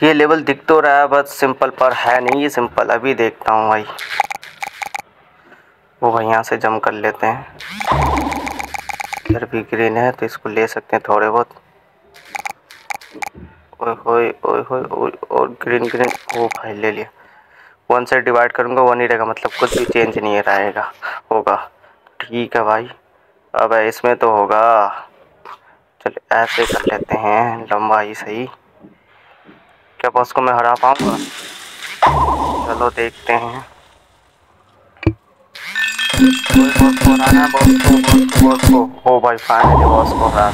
ये लेवल दिख तो रहा है, बस सिंपल पर है नहीं, ये सिंपल अभी देखता हूँ भाई। वो भाई यहाँ से जम कर लेते हैं। इधर भी ग्रीन है तो इसको ले सकते हैं थोड़े बहुत। ओए होए ओए होए और ग्रीन ग्रीन। ओ भाई, ले लिया। वन से डिवाइड करूँगा, वन ही रहेगा मतलब कुछ भी चेंज नहीं रहेगा, होगा। ठीक है भाई। अब इसमें तो होगा। चलो, ऐसे कर लेते हैं लंबा ही सही। क्या बॉस को मैं हरा पाऊँगा। चलो देखते हैं। बॉस को हराना, बॉस को बॉस को बॉस को। ओ भाई फाइनली बॉस को हरा।